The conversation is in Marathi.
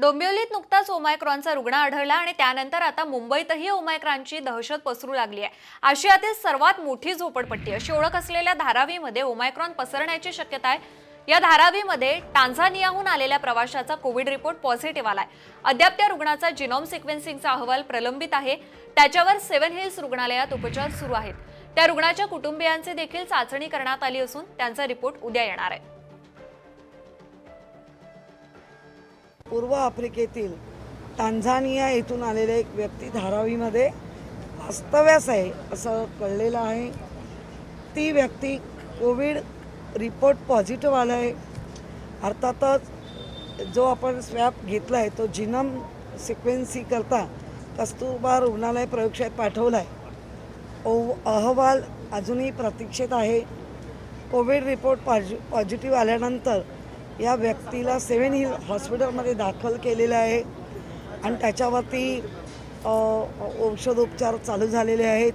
डोंबिवलीत नुकताच ओमायक्रॉनचा रुग्ण आढळला आणि त्यानंतर आता मुंबईतही ओमायक्रॉनची दहशत पसरू लागली आहे. आशियातील सर्वात मोठी झोपडपट्टी अशी ओळख असलेल्या धारावीमध्ये ओमायक्रॉन पसरण्याची शक्यता आहे. या धारावीमध्ये टांझानियाहून आलेल्या प्रवाशाचा कोविड रिपोर्ट पॉझिटिव्ह आलाय. अद्याप त्या रुग्णाचा जिनॉम सिक्वेन्सिंगचा अहवाल प्रलंबित आहे. त्याच्यावर सेव्हन हिल्स रुग्णालयात उपचार सुरू आहेत. त्या रुग्णाच्या कुटुंबियांचे देखील चाचणी करण्यात आली असून त्यांचा रिपोर्ट उद्या येणार आहे. पूर्व आफ्रिकेतील टांझानिया येथून आलेले एक व्यक्ती धारावीमध्ये वास्तव्यास आहे असं कळलेलं आहे. ती व्यक्ती कोविड रिपोर्ट पॉझिटिव्ह आला आहे अर्थातच जो आपण स्वॅप घेतला आहे तो जिनम सिक्वेन्सी करता कस्तुरबा रुग्णालय प्रयोगशाळेत पाठवला आहे ओ अहवाल अजूनही प्रतीक्षेत आहे. कोविड रिपोर्ट पॉझि पॉझिटिव्ह आल्यानंतर या व्यक्तीला सेवन हिल हॉस्पिटलमध्ये दाखल केलेलं आहे. आणि त्याच्यावरती औषधोपचार चालू झालेले आहेत.